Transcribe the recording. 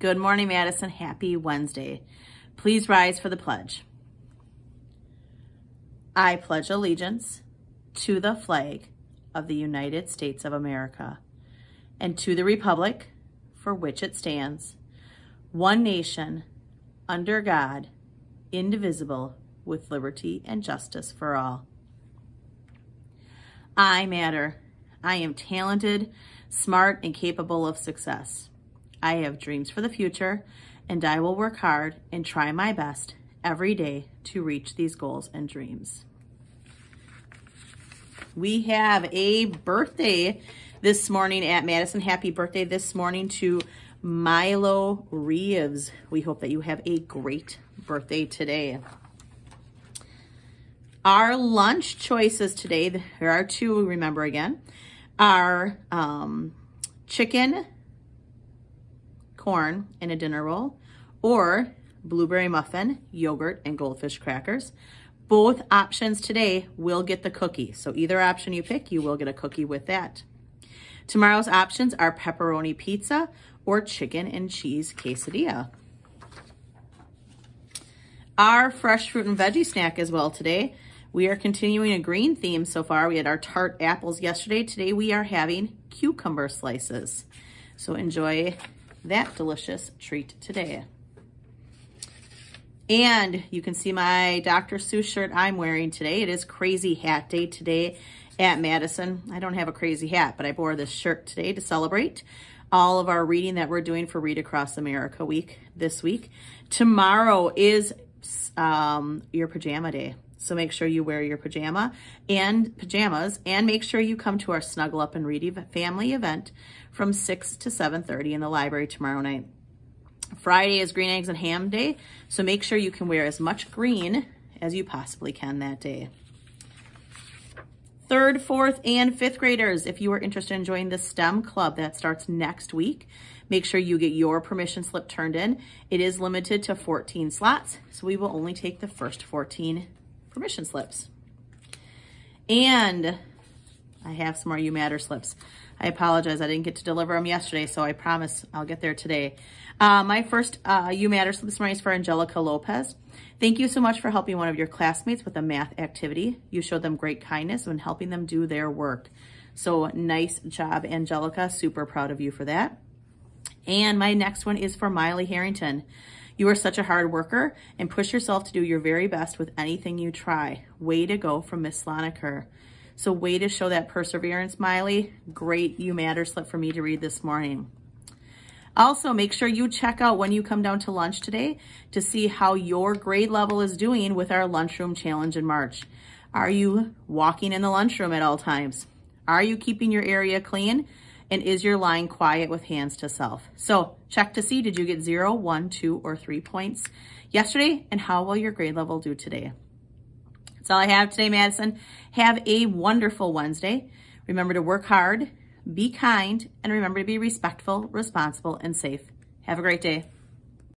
Good morning, Madison. Happy Wednesday. Please rise for the pledge. I pledge allegiance to the flag of the United States of America and to the republic for which it stands, one nation, under God, indivisible, with liberty and justice for all. I matter. I am talented, smart, and capable of success. I have dreams for the future, and I will work hard and try my best every day to reach these goals and dreams. We have a birthday this morning at Madison. Happy birthday this morning to Milo Reeves. We hope that you have a great birthday today. Our lunch choices today, there are two, remember again, are um, chicken, corn in a dinner roll, or blueberry muffin, yogurt, and goldfish crackers. Both options today will get the cookie. So either option you pick, you will get a cookie with that. Tomorrow's options are pepperoni pizza or chicken and cheese quesadilla. Our fresh fruit and veggie snack as well today. We are continuing a green theme so far. We had our tart apples yesterday. Today we are having cucumber slices. So enjoy that delicious treat today. And you can see my Dr. Seuss shirt I'm wearing today. It is crazy hat day today at Madison. I don't have a crazy hat, but I wore this shirt today to celebrate all of our reading that we're doing for Read Across America week this week. Tomorrow is um, your pajama day. So make sure you wear your pajama and pajamas and make sure you come to our Snuggle Up and Read family event from 6 to 7.30 in the library tomorrow night. Friday is green eggs and ham day, so make sure you can wear as much green as you possibly can that day. Third, fourth, and fifth graders, if you are interested in joining the STEM club that starts next week, make sure you get your permission slip turned in. It is limited to 14 slots, so we will only take the first 14 permission slips. And I have some more You Matter slips. I apologize, I didn't get to deliver them yesterday, so I promise I'll get there today. Uh, my first uh, You Matter slip this morning is for Angelica Lopez. Thank you so much for helping one of your classmates with a math activity. You showed them great kindness when helping them do their work. So nice job, Angelica. Super proud of you for that. And my next one is for Miley Harrington. You are such a hard worker and push yourself to do your very best with anything you try. Way to go from Miss Sloniker. So way to show that perseverance, Miley. Great You Matter slip for me to read this morning. Also, make sure you check out when you come down to lunch today to see how your grade level is doing with our lunchroom challenge in March. Are you walking in the lunchroom at all times? Are you keeping your area clean? And is your line quiet with hands to self? So check to see, did you get zero, one, two, or three points yesterday? And how will your grade level do today? That's all I have today, Madison. Have a wonderful Wednesday. Remember to work hard, be kind, and remember to be respectful, responsible, and safe. Have a great day.